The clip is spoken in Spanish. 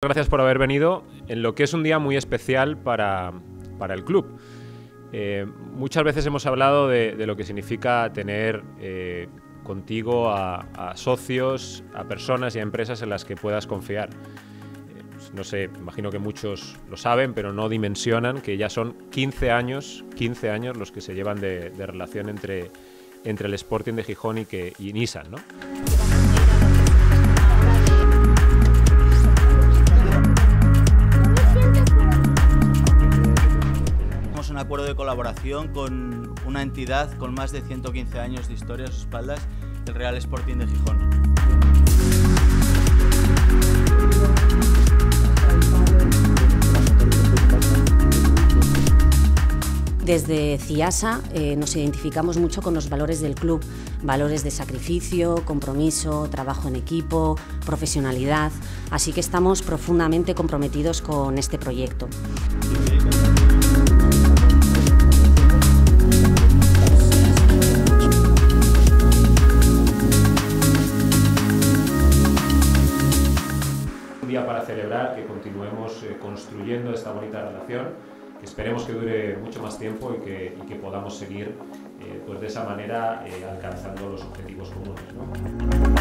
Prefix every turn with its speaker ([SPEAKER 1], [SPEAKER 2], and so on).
[SPEAKER 1] Gracias por haber venido en lo que es un día muy especial para, el club. Eh, muchas veces hemos hablado de, lo que significa tener eh, contigo a, socios, a personas y a empresas en las que puedas confiar. Eh, no sé, imagino que muchos lo saben, pero no dimensionan que ya son 15 años, 15 años los que se llevan de, relación entre, entre el Sporting de Gijón y, que, y Nissan, ¿no?
[SPEAKER 2] De colaboración con una entidad con más de 115 años de historia a sus espaldas, el Real Sporting de Gijón.
[SPEAKER 3] Desde CIASA eh, nos identificamos mucho con los valores del club, valores de sacrificio, compromiso, trabajo en equipo, profesionalidad, así que estamos profundamente comprometidos con este proyecto.
[SPEAKER 1] Para celebrar que continuemos eh, construyendo esta bonita relación, que esperemos que dure mucho más tiempo y que, y que podamos seguir eh, pues de esa manera eh, alcanzando los objetivos comunes. ¿no?